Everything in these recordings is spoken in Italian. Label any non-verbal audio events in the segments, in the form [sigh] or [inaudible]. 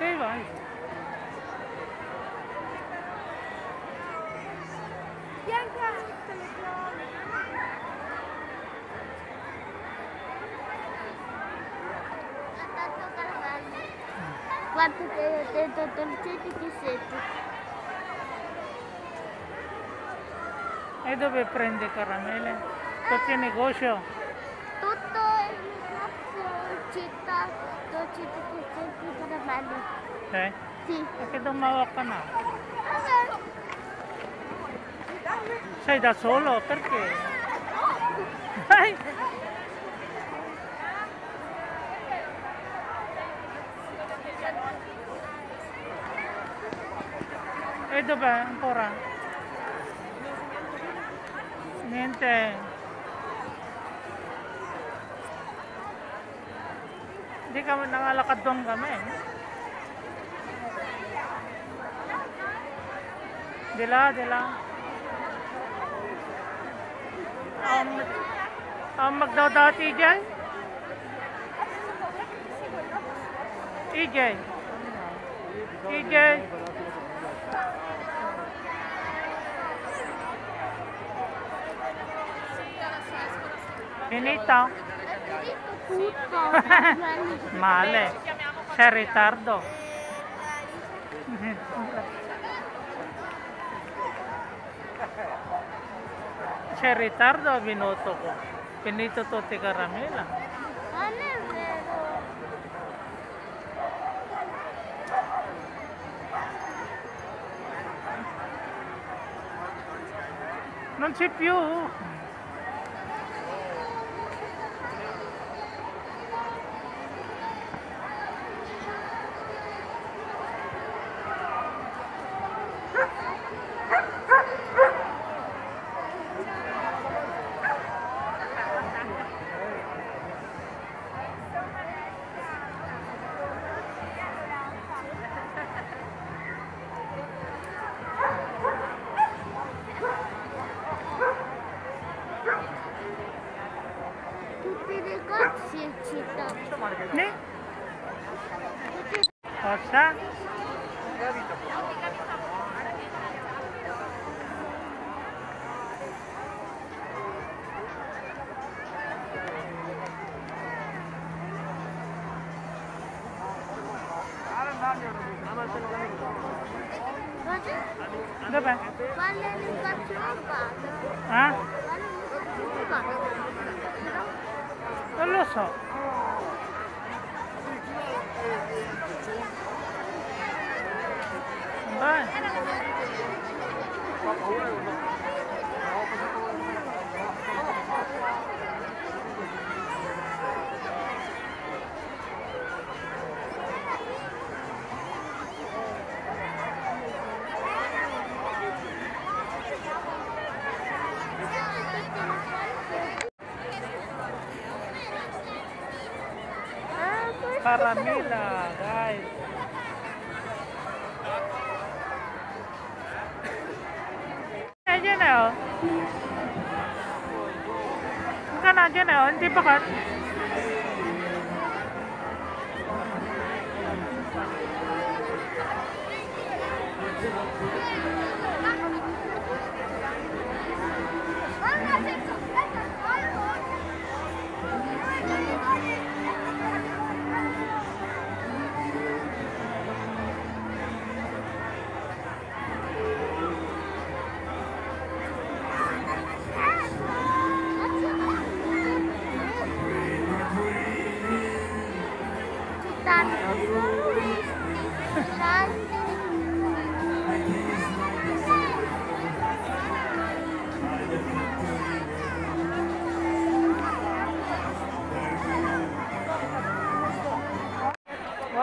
E vai. Quanto te ho detto dolcetti chisetti. E dove prende caramelle? Perché negozio? Che senti caramello. Eh? Sì. Perché tumawa ka na? Sei da solo? Perché? Ay! E dov'è ancora? Niente. Hindi kami nangalakad doon kami. Dila, dila. Um, um, ang, ang magdawdaw at EJ? EJ. EJ. Benito. Benito. Tutto. Male. Sei in ritardo. C'è in ritardo o venuto ko? Finito tutti i caramella. Non è vero. Non c'è più. Dobra. A? Non lo so. Vai. Caramela, guys. Ayan na oh. Ka na oh. Hindi pa ka.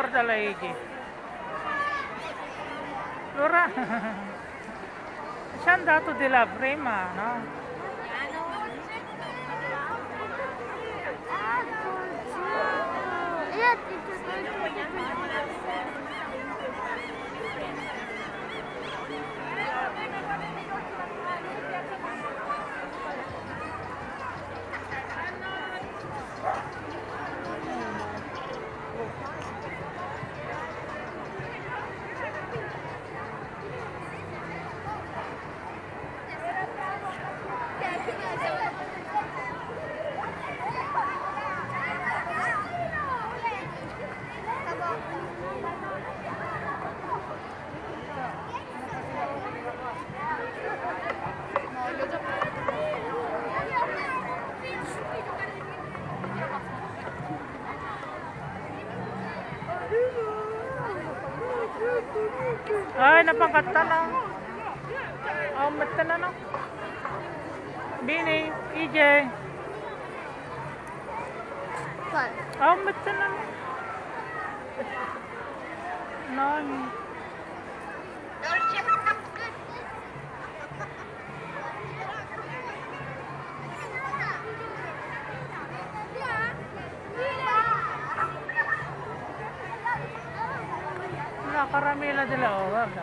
Dalla Igi. Allora, [laughs] ci è andato là prima, no? Io katana au oh, metana no. Bini ije au oh, metana no. Karamela de la Obama.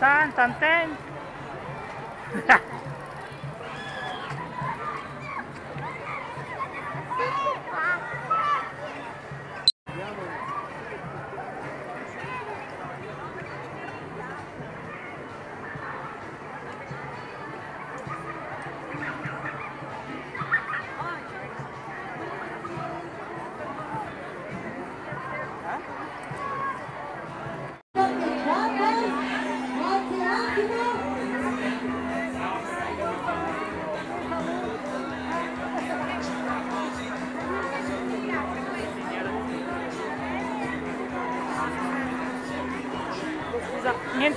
Tan, tan, ten.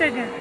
再见。